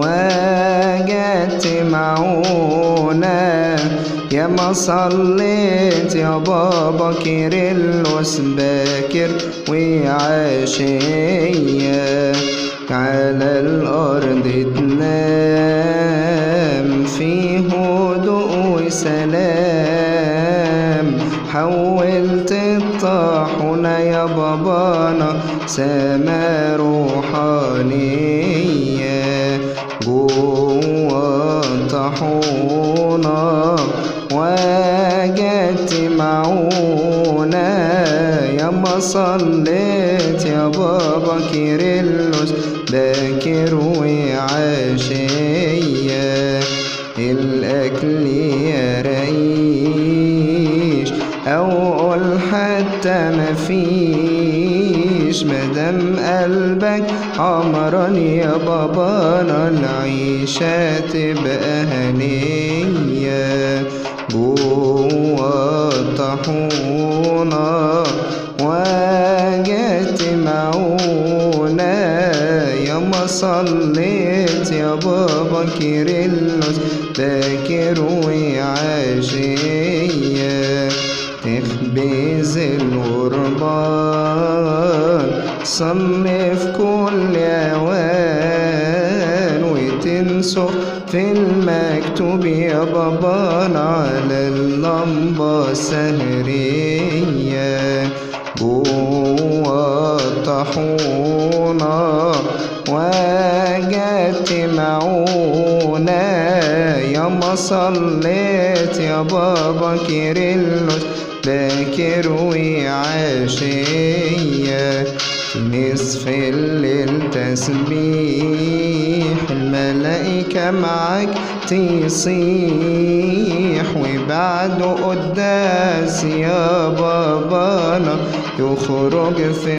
وجت معونة يا ما صليت يا بابا كيرلس باكر وعشية على الأرض تنام. في هدوء وسلام حولت الطاحونة يا بابانا سما روحانية. جوا طاحونة وجدت معونة يا ما صليت يا بابا كيرلس باكر وعشية. الأكل يا ريش أو قول حتى مفيش مادام قلبك عمران يا بابانا العيشة تبقى هنية. جوا طحونة وجت معونة. يا ما صليت يا بابا كيرلس باكر وعشية. تخبز الغربان صنف كل أوان وتنسخ في المكتوب يا بابان على اللمبة سهرية. جوا طحونة وجت معونة يا ما صليت يا بابا كيرلس باكر وعشية نصف الليل تسبيح الملائكة معك تصيح وبعد قداس يا بابانا يخرج في